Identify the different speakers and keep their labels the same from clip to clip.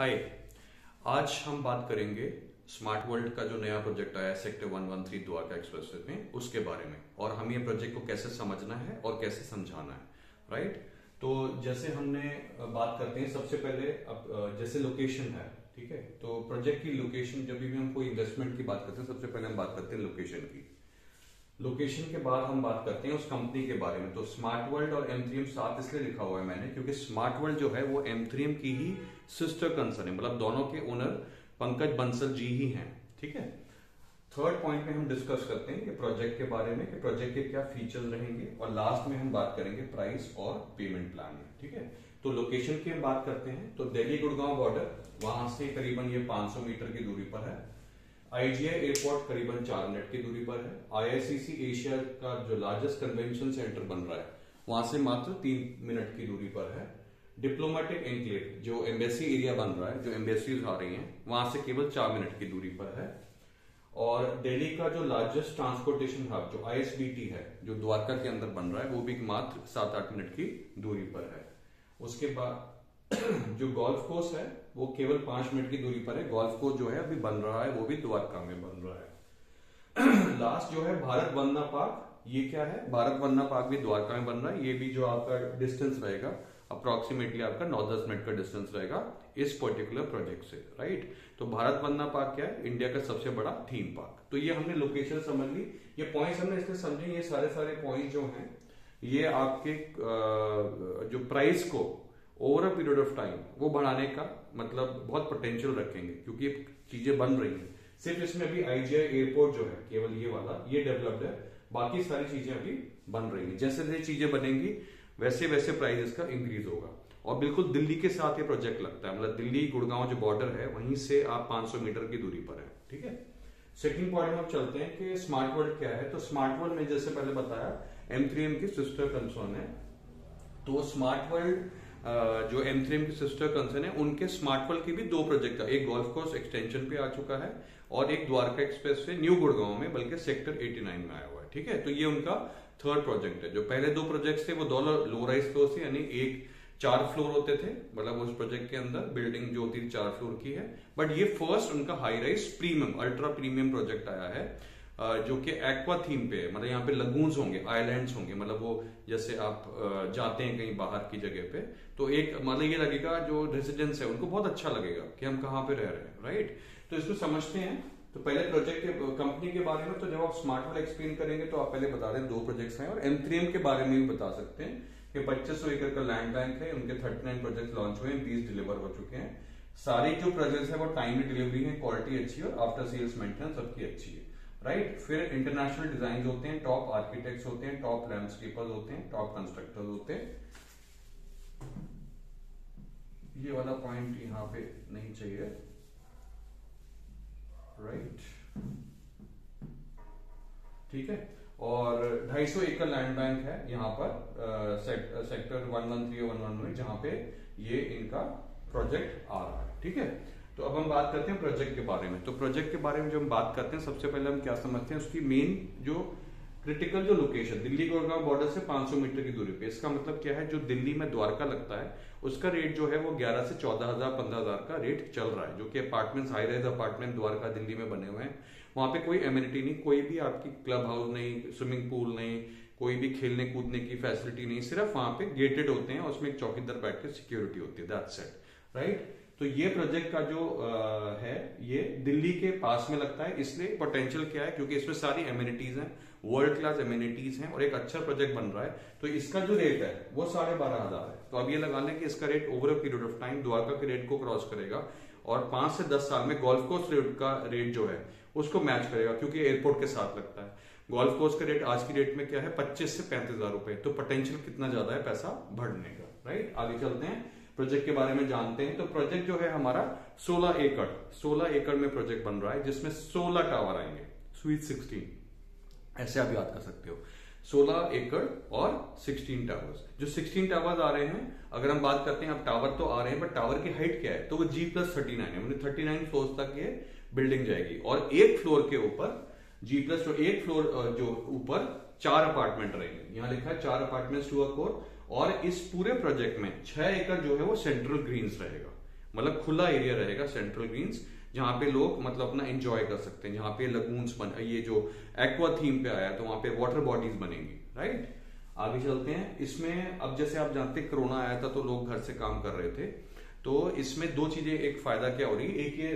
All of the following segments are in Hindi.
Speaker 1: हाय। आज हम बात करेंगे स्मार्ट वर्ल्ड का जो नया प्रोजेक्ट आया है सेक्टर 113 द्वारका एक्सप्रेस में, उसके बारे में। और हमें ये प्रोजेक्ट को कैसे समझना है और कैसे समझाना है राइट तो जैसे हमने बात करते हैं, सबसे पहले अब जैसे लोकेशन है, ठीक है? तो प्रोजेक्ट की लोकेशन, जब भी हम कोई इन्वेस्टमेंट की बात करते हैं, सबसे पहले हम बात करते हैं लोकेशन की। लोकेशन के बाद हम बात करते हैं उस कंपनी के बारे में। तो स्मार्ट वर्ल्ड और एम साथ इसलिए लिखा हुआ है मैंने, क्योंकि स्मार्ट वर्ल्ड जो है, वो एम की ही सिस्टर कंसर्न है। मतलब दोनों के ओनर पंकज बंसल जी ही हैं। ठीक है? थर्ड पॉइंट में हम डिस्कस करते हैं कि प्रोजेक्ट के बारे में कि प्रोजेक्ट के क्या फीचर्स रहेंगे और लास्ट में हम बात करेंगे प्राइस और पेमेंट प्लान ठीक है? तो लोकेशन की हम बात करते हैं। तो दिल्ली गुड़गांव बॉर्डर वहाँ से करीबन ये 500 मीटर की दूरी पर है। आईजीआई एयरपोर्ट करीबन चार मिनट की दूरी पर है। आईआईसीसी एशिया का जो लार्जेस्ट कन्वेंशन सेंटर बन रहा है, वहाँ से मात्र तीन मिनट की दूरी पर है। डिप्लोमेटिक एनक्लेव जो एम्बेसी एरिया बन रहा है, जो एम्बेसीज आ रही हैं, वहाँ से केवल चार मिनट की दूरी पर है। और दिल्ली का जो लार्जेस्ट ट्रांसपोर्टेशन हब जो आईएसबीटी है, जो द्वारका के अंदर बन रहा है, वो भी मात्र सात आठ मिनट की दूरी पर है। उसके बाद जो गोल्फ कोर्स है, वो केवल पाँच मिनट की दूरी पर है। गोल्फ कोर्स जो है, अभी बन रहा है, वो भी द्वारका में बन रहा है। लास्ट जो है, भारत वंदना पार्क, ये क्या है? भारत वंदना पार्क भी द्वारका में बन रहा है। ये भी जो आपका डिस्टेंस रहेगा अप्रोक्सीमेटली आपका नौ दस मिनट का डिस्टेंस रहेगा इस पर्टिकुलर प्रोजेक्ट से राइट तो भारत वंदना पार्क क्या है? इंडिया का सबसे बड़ा थीम पार्क तो ये हमने लोकेशन समझ ली। ये पॉइंट्स हमने इसलिए समझे, ये सारे सारे पॉइंट जो हैं, ये आपके जो प्राइस को over a period of time वो बढ़ाने का मतलब बहुत पोटेंशियल रखेंगे, क्योंकि चीज़ें बन रही हैं। सिर्फ़ इसमें अभी आईजीआई एयरपोर्ट जो है, केवल ये वाला, ये डेवलप्ड है। बाकी सारी चीज़ें अभी बन रही हैं। जैसे जैसे चीज़ें बनेंगी वैसे वैसे प्राइस इसका इंक्रीज होगा। और बिल्कुल दिल्ली के साथ ये प्रोजेक्ट लगता है। मतलब दिल्ली, गुड़गांव जो बॉर्डर है, वहीं से आप 500 मीटर की दूरी पर है, ठीक है? सेकंड पॉइंट हम चलते हैं कि स्मार्ट वर्ल्ड क्या है? तो स्मार्ट वर्ल्ड में जैसे पहले बताया एम की सिस्टर कंसर्न है। तो स्मार्ट वर्ल्ड जो एम थ्री एम की सिस्टर कंसर्न है, उनके स्मार्ट वर्ल्ड के भी दो प्रोजेक्ट एक गोल्फ कोर्स एक्सटेंशन पे आ चुका है और एक Dwarka expressway new Gurgaon में, बल्कि सेक्टर 89 में आया हुआ है, ठीक है? तो ये उनका थर्ड प्रोजेक्ट है। जो पहले दो प्रोजेक्ट थे, वो दोनों लोअराइज फ्लोर से यानी एक चार फ्लोर होते थे मतलब उस प्रोजेक्ट के अंदर बिल्डिंग जो होती चार फ्लोर की है। बट ये फ़र्स्ट उनका high rise premium ultra premium project आया है। जो कि एक्वा थीम पे है मतलब यहाँ पे लगून्स होंगे आइलैंड्स होंगे मतलब वो जैसे आप जाते हैं कहीं बाहर की जगह पे तो एक मतलब ये लगेगा जो रेसिडेंस है, उनको बहुत अच्छा लगेगा कि हम कहाँ पे रह रहे हैं राइट तो इसको समझते हैं। तो पहले प्रोजेक्ट के कंपनी के बारे में तो जब आप स्मार्ट वर्ल्ड एक्सप्लेन करेंगे तो आप पहले बता दें दो प्रोजेक्ट्स हैं, और एम के बारे में भी बता सकते हैं कि पच्चीस एकड़ का लैंड बैंक है, उनके थर्टी नाइन प्रोजेक्ट लॉन्च हुए हैं, बीस डिलीवर हो चुके हैं। सारी जो प्रोजेक्ट्स है, वो टाइमली डिलीवरी है क्वालिटी अच्छी है, और आफ्टर सेल्स मेंटेनेंस सबकी अच्छी है। राइट? फिर इंटरनेशनल डिज़ाइन होते हैं टॉप आर्किटेक्ट्स होते हैं टॉप लैंडस्केपर्स होते हैं टॉप कंस्ट्रक्टर्स होते हैं। ये वाला पॉइंट यहाँ पे नहीं चाहिए। राइट? ठीक है? और 250 एकड़ लैंड बैंक है यहाँ पर sector one one three one one में, जहाँ पे ये इनका प्रोजेक्ट आ रहा है। ठीक है? तो अब हम बात करते हैं प्रोजेक्ट के बारे में। तो प्रोजेक्ट के बारे में जो हम बात करते हैं, सबसे पहले हम क्या समझते हैं, उसकी मेन जो क्रिटिकल जो लोकेशन दिल्ली गुड़गांव बॉर्डर से 500 मीटर की दूरी पे। इसका मतलब क्या है, जो दिल्ली में द्वारका लगता है, उसका रेट जो है वो 11 से चौदह हज़ार, पंद्रह हज़ार का रेट चल रहा है, जो कि apartment high rise apartment Dwarka Delhi में बने हुए हैं। वहाँ पे कोई एम्यूनिटी नहीं, कोई भी आपकी क्लब हाउस नहीं स्विमिंग पूल नहीं, कोई भी खेलने कूदने की फैसिलिटी नहीं, सिर्फ़ वहाँ पे गेटेड होते हैं उसमें एक चौकीदार बैठ के सिक्योरिटी होती है दैट सेट राइट तो ये प्रोजेक्ट का जो आ, है ये दिल्ली के पास में लगता है इसलिए पोटेंशियल क्या है क्योंकि इसमें सारी एम्यूनिटीज हैं वर्ल्ड क्लास एम्यूनिटीज हैं और एक अच्छा प्रोजेक्ट बन रहा है। तो इसका जो रेट है वो साढ़े बारह हज़ार है। तो अब ये लगा लें कि इसका rate over a period of time Dwarka के रेट को क्रॉस करेगा और पाँच से दस साल में गोल्फ कोर्स रेट का रेट जो है उसको मैच करेगा क्योंकि एयरपोर्ट के साथ लगता है। गोल्फ कोर्स का रेट आज की डेट में क्या है पच्चीस से पैंतीस हज़ार रुपए। तो पोटेंशियल कितना ज़्यादा है पैसा बढ़ने का राइट आगे चलते हैं। प्रोजेक्ट के बारे में जानते हैं तो प्रोजेक्ट जो है हमारा 16 एकड़ 16 एकड़ में प्रोजेक्ट बन रहा है, जिसमें 16 टावर आएँगे स्वीट 16 ऐसे आप याद कर सकते हो। 16 एकड़ और 16 टावर्स जो 16 टावर्स आ रहे हैं, अगर हम बात करते हैं, अब टावर तो आ रहे हैं बट टावर की हाइट क्या है? तो वो जी प्लस थर्टी नाइन है थर्टी नाइन फ्लोर तक ये बिल्डिंग जाएगी। और एक फ्लोर के ऊपर जी प्लस जो एक फ्लोर जो ऊपर चार अपार्टमेंट रहेंगे। यहाँ लिखा है, चार अपार्टमेंट टू अ कोर और इस पूरे प्रोजेक्ट में छह एकड़ जो है वो सेंट्रल ग्रीन्स रहेगा। मतलब खुला एरिया रहेगा सेंट्रल ग्रीन्स जहाँ पे लोग मतलब अपना एंजॉय कर सकते हैं। जहाँ पे लगून्स बन, ये जो एक्वा थीम पे आया तो वहाँ पे वाटर बॉडीज बनेंगी राइट आगे चलते हैं। इसमें, अब जैसे आप जानते कोरोना आया था तो लोग घर से काम कर रहे थे। तो इसमें दो चीज़ें, एक फ़ायदा क्या हो रही है? एक ये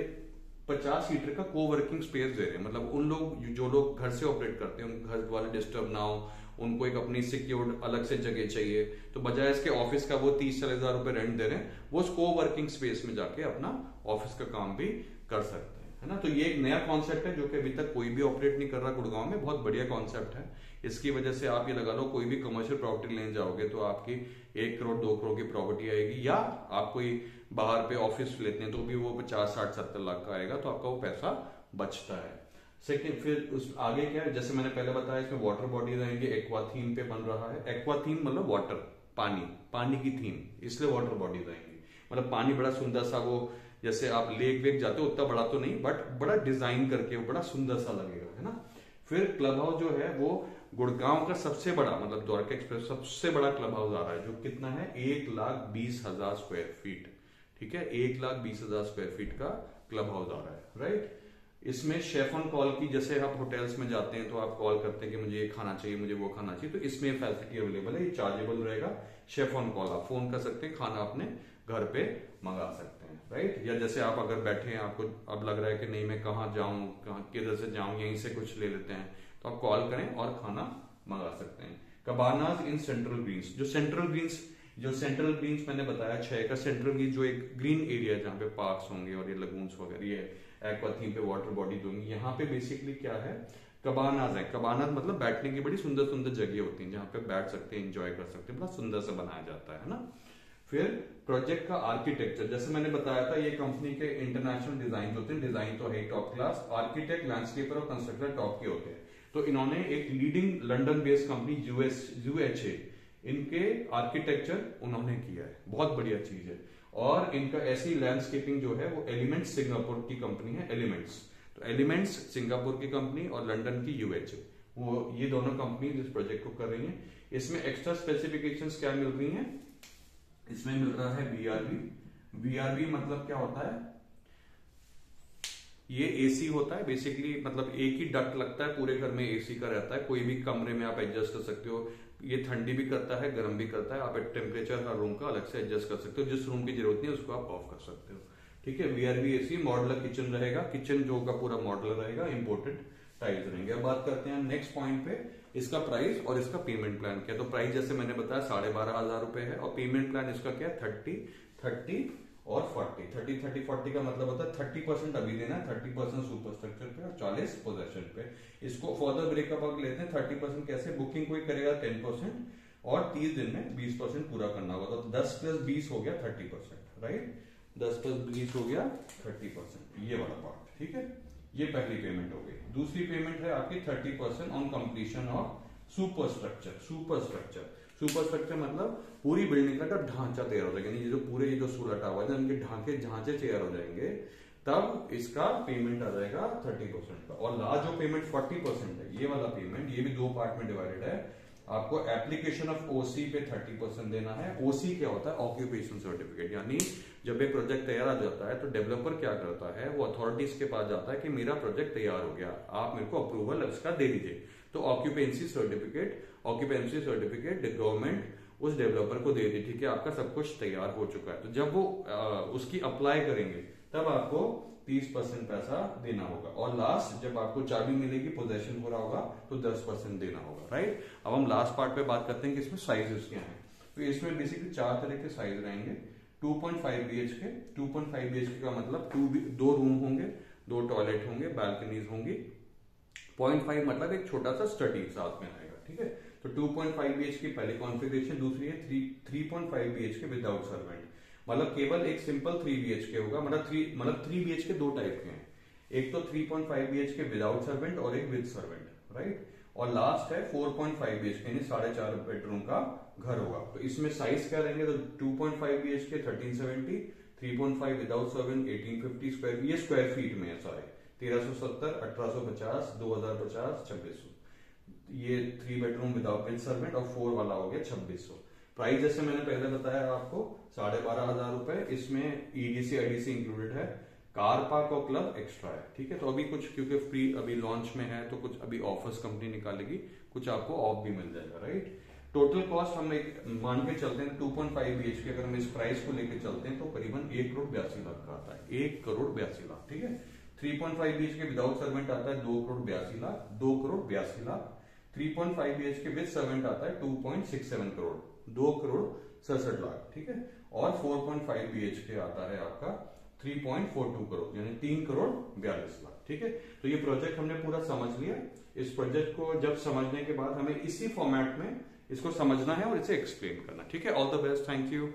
Speaker 1: पचास सीटर का को वर्किंग स्पेस दे रहे हैं। मतलब उन लोग, जो लोग घर से ऑपरेट करते हैं घर वाले डिस्टर्ब ना हो उनको एक अपनी सिक्योर्ड अलग से जगह चाहिए। तो बजाय इसके ऑफ़िस का वो तीस, चालीस हज़ार रुपए रेंट दे रहे हैं, वो उस वर्किंग स्पेस में जाके अपना ऑफ़िस का काम भी कर सकते हैं, है ना? तो ये एक नया कॉन्सेप्ट है जो कि अभी तक कोई भी ऑपरेट नहीं कर रहा गुड़गांव में। बहुत बढ़िया कॉन्सेप्ट है। इसकी वजह से आप ये लगा लो, कोई भी कमर्शियल प्रॉपर्टी लेने जाओगे तो आपकी एक करोड़ दो करोड़ की प्रॉपर्टी आएगी, या आप कोई बाहर पे ऑफ़िस लेते हैं तो भी वो पचास, साठ, सत्तर लाख का आएगा तो आपका वो पैसा बचता है। सेकेंड फिर उस आगे क्या है? जैसे मैंने पहले बताया, इसमें वाटर बॉडी रहेंगे एक्वा थीम पे बन रहा है। एक्वा थीम मतलब वाटर पानी पानी की थीम इसलिए वाटर बॉडी रहेंगी। मतलब पानी बड़ा सुंदर सा वो, जैसे आप लेक वेक जाते हो, उतना बड़ा तो नहीं बट बड़ा डिज़ाइन करके बड़ा सुंदर सा लगेगा, है ना? फिर क्लब हाउस जो है, वो गुड़गांव का सबसे बड़ा मतलब द्वारका एक्सप्रेस सबसे बड़ा क्लब हाउस आ रहा है, जो कितना है? एक लाख बीस हज़ार स्क्वायर फीट ठीक है? एक लाख बीस हज़ार स्क्वायर फीट का क्लब हाउस आ रहा है राइट इसमें शेफ ऑन कॉल की, जैसे आप होटल्स में जाते हैं तो आप कॉल करते हैं कि मुझे ये खाना चाहिए, मुझे वो खाना चाहिए तो इसमें फैसिलिटी अवेलेबल है, ये चार्जेबल रहेगा। शेफ ऑन कॉल, आप फ़ोन कर सकते हैं, खाना अपने घर पे मंगा सकते हैं, राइट? या जैसे आप अगर बैठे हैं, आपको अब लग रहा है कि नहीं, मैं कहाँ जाऊँ, कहाँ, किधर से जाऊँ, यहीं से कुछ ले लेते हैं तो आप कॉल करें और खाना मंगा सकते हैं। कबानाज इन सेंट्रल ग्रीन्स, जो सेंट्रल ग्रीन्स जो सेंट्रल ग्रीन्स मैंने बताया, छह का सेंट्रल ग्रीन जो एक ग्रीन एरिया जहाँ पे पार्क्स होंगे और ये लगून्स वगैरह, ये एक्वा थीम पे वाटर बॉडी होंगी, यहाँ पे बेसिकली क्या है? कबानाज है। कबानाज मतलब बैठने की बड़ी सुंदर सुंदर जगह होती है जहाँ पे बैठ सकते हैं एंजॉय कर सकते हैं। बड़ा सुंदर से बनाया जाता है ना? फिर प्रोजेक्ट का आर्किटेक्चर जैसे मैंने बताया था, ये कंपनी के इंटरनेशनल डिज़ाइन होते हैं। डिज़ाइन तो है टॉप क्लास आर्किटेक्ट लैंडस्केपर और कंस्ट्रक्टर टॉप के होते हैं। तो इन्होंने एक leading London based company US UHA इनके आर्किटेक्चर उन्होंने किया है। बहुत बढ़िया चीज़ है। और इनका ऐसी लैंडस्केपिंग जो है, वो एलिमेंट्स सिंगापुर की कंपनी है एलिमेंट्स तो एलिमेंट्स सिंगापुर की कंपनी और लंदन की यूएच वो, ये दोनों कंपनी इस प्रोजेक्ट को कर रही हैं। इसमें एक्स्ट्रा स्पेसिफिकेशन क्या मिल रही हैं? इसमें मिल रहा है बीआरबी बीआरबी मतलब क्या होता है? ये एसी होता है। बेसिकली मतलब एक ही डक्ट लगता है, पूरे घर में एसी का रहता है। कोई भी कमरे में आप एडजस्ट कर सकते हो। ये ठंडी भी करता है, गर्म भी करता है, आप टेम्परेचर हर रूम का अलग से एडजस्ट कर सकते हो। जिस रूम की ज़रूरत नहीं है, उसको आप ऑफ़ कर सकते हो। ठीक है? V R VRV AC modular kitchen रहेगा। किचन जो का पूरा मॉडलर रहेगा इंपोर्टेड टाइल्स रहेंगे। अब बात करते हैं नेक्स्ट पॉइंट पे, इसका प्राइस और इसका पेमेंट प्लान क्या? तो प्राइस जैसे मैंने बताया, साढ़े बारह हज़ार रुपए है। और पेमेंट प्लान इसका क्या है? थर्टी थर्टी और फोर्टी थर्टी थर्टी फोर्टी का मतलब होता है थर्टी परसेंट अभी देना थर्टी परसेंट सुपर स्ट्रक्चर पे और चालीस पोजेशन पे। इसको फर्दर ब्रेकअप अगर लेते हैं थर्टी परसेंट कैसे? बुकिंग कोई करेगा टेन परसेंट और तीस दिन में बीस परसेंट पूरा करना होगा। तो दस प्लस बीस हो गया थर्टी परसेंट राइट दस प्लस बीस हो गया थर्टी परसेंट ये वाला पार्ट ठीक है? ये पहली पेमेंट हो गई। दूसरी पेमेंट है आपकी thirty percent on completion of super structure super structure super structure मतलब पूरी बिल्डिंग का जब ढांचा तैयार हो जाएगा, यानी जो पूरे जो सोलह टावर है उनके ढांचे ढांचे तैयार हो जाएँगे, तब इसका पेमेंट आ जाएगा थर्टी परसेंट का। और लास्ट जो पेमेंट फोर्टी परसेंट है, ये वाला पेमेंट ये भी दो पार्ट में डिवाइडेड है, आपको एप्लीकेशन ऑफ़ ओसी पे थर्टी परसेंट देना है। ओसी क्या होता है? ऑक्यूपेशन सर्टिफिकेट यानी जब एक प्रोजेक्ट तैयार आ जाता है तो डेवलपर क्या करता है? वो अथॉरिटीज के पास जाता है कि मेरा प्रोजेक्ट तैयार हो गया, आप मेरे को अप्रूवल इसका दे दीजिए। तो occupancy certificate occupancy certificate government उस डेवलपर को दे दी ठीक है? आपका सब कुछ तैयार हो चुका है। तो जब वो आ, उसकी अप्लाई करेंगे तब आपको तीस परसेंट पैसा देना होगा। और लास्ट जब आपको चाबी मिलेगी पोजेशन हो रहा होगा तो दस परसेंट देना होगा राइट अब हम लास्ट पार्ट पे बात करते हैं कि इसमें साइजेस क्या हैं। तो इसमें बेसिकली चार तरह के साइज़ रहेंगे। 2.5 बीएचके 2.5 बीएचके का मतलब टू दो रूम होंगे दो टॉयलेट होंगे बालकनीज होंगी पॉइंट फाइव मतलब एक छोटा सा स्टडी साथ में आएगा, ठीक है? तो two point five B H की पहली कॉन्फ़िगरेशन दूसरी है three three point five B H के विदाउट सर्वेंट मतलब केवल एक सिंपल थ्री बी एच के होगा मतलब थ्री मतलब थ्री बी एच के दो टाइप के हैं। एक तो three point five B H के विदाउट सर्वेंट और एक विद सर्वेंट राइट और लास्ट है four point five B H के साढ़े चार बेडरूम का घर होगा। तो इसमें साइज़ क्या रहेंगे? तो two point five B H के thirteen seventy three point five without servant eighteen fifty square ये स्क्वायर फीट में है सारे। तेरह सौ सत्तर, अठारह सौ पचास, दो हज़ार पचास, छब्बीस सौ। ये थ्री बेडरूम विदाउट विद और फोर वाला हो गया छब्बीस प्राइस जैसे मैंने पहले बताया आपको, साढ़े बारह हज़ार रुपए, इसमें ईडीसी आईडीसी इंक्लूडेड है। कार पार्क और क्लब एक्स्ट्रा है, ठीक है? तो अभी कुछ, क्योंकि फ्री अभी लॉन्च में है तो कुछ अभी ऑफर्स कंपनी निकालेगी, कुछ आपको ऑफ़ भी मिल जाएगा राइट टोटल कॉस्ट हम एक मान के चलते हैं टू पॉइंट फाइव बी के अगर हम इस प्राइस को लेकर चलते हैं तो करीबन एक करोड़ बयासी लाख का आता है। एक करोड़ बयासी लाख, ठीक है? थ्री पॉइंट फाइव बी के विदाउट सर्वेंट आता है दो करोड़ बयासी लाख, दो करोड़ बयासी lakh. Three point five B के विद सर्वेंट आता है two point six seven crore, दो करोड़ सड़सठ लाख, ठीक है? और फोर पॉइंट फाइव बी के आता है आपका three point four two crore, यानी तीन करोड़ बयालीस लाख, ठीक है? तो ये प्रोजेक्ट हमने पूरा समझ लिया। इस प्रोजेक्ट को जब समझने के बाद हमें इसी फॉर्मेट में इसको समझना है और इसे एक्सप्लेन करना, ठीक है? All the best thank you